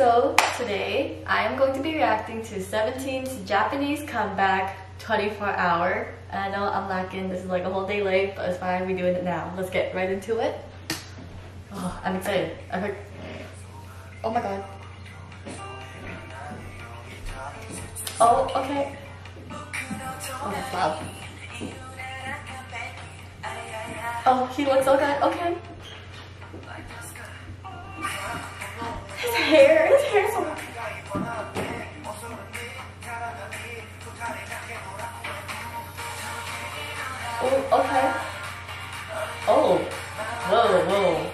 so today I am going to be reacting to Seventeen's Japanese comeback 24 hour. I know I'm lacking, this is like a whole day late, but it's fine, we're doing it now. Let's get right into it. Oh, I'm excited. I heard. Oh my god. Oh, okay. Oh. Oh, he looks so good. Okay. Hair, his hair so Oh, okay. Oh. Whoa, whoa.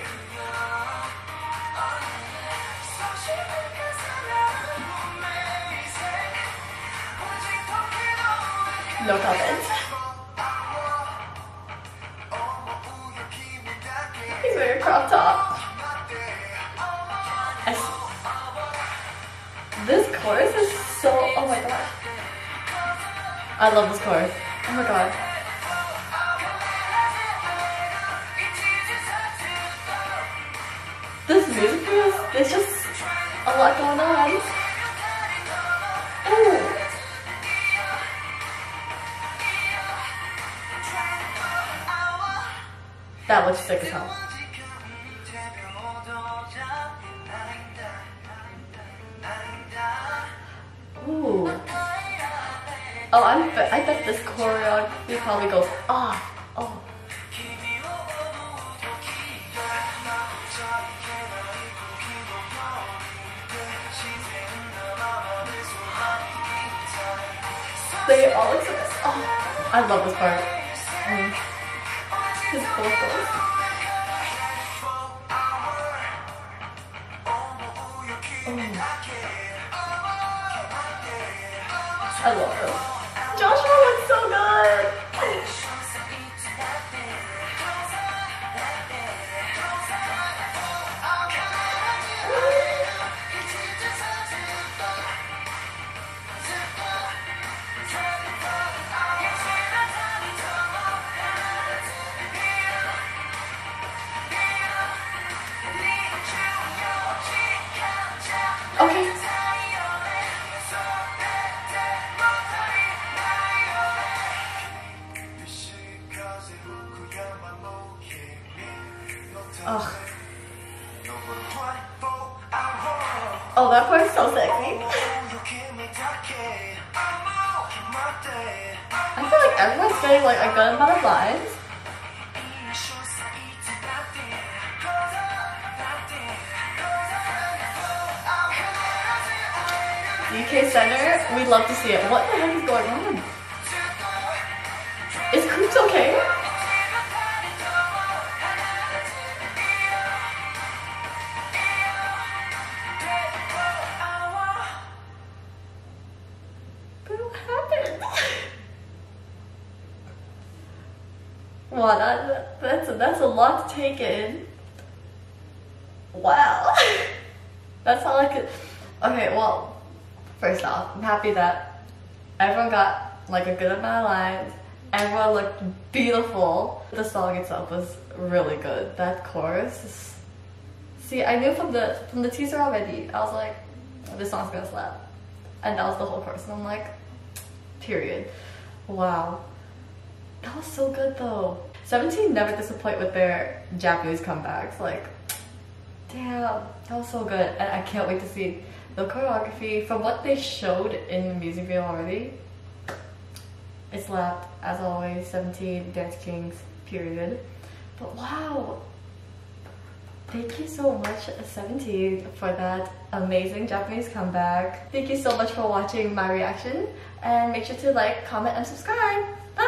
No comments. He's wearing a crop top. This chorus is so, oh my god. I love this chorus. Oh my god. This music video, there's just a lot going on. Ooh. That looks sick as hell. Oh, I'm, I bet this choreography probably goes off. Oh. They all so good. Oh, I love this part. Mm. His vocals. I love him. Joshua was so good. Ugh. Oh, that part's so sexy. I feel like everyone's getting like a good amount of lines. DK Center, we'd love to see it. What the heck is going on? Is Coups okay? Wow, that, that's, that's a lot to take in. Wow. that's all I could. Okay, well, first off, I'm happy that everyone got like a good amount of lines. Everyone looked beautiful. The song itself was really good. That chorus is... See, I knew from the from the teaser already. I was like, this song's gonna slap. And that was the whole chorus. And I'm like, period. Wow. That was so good though. Seventeen never disappoint with their Japanese comebacks. Like, damn, that was so good. And I can't wait to see the choreography. From what they showed in the music video already, it slapped, as always, Seventeen Dance Kings, period. But wow, thank you so much Seventeen for that amazing Japanese comeback. Thank you so much for watching my reaction and make sure to like, comment, and subscribe. Bye!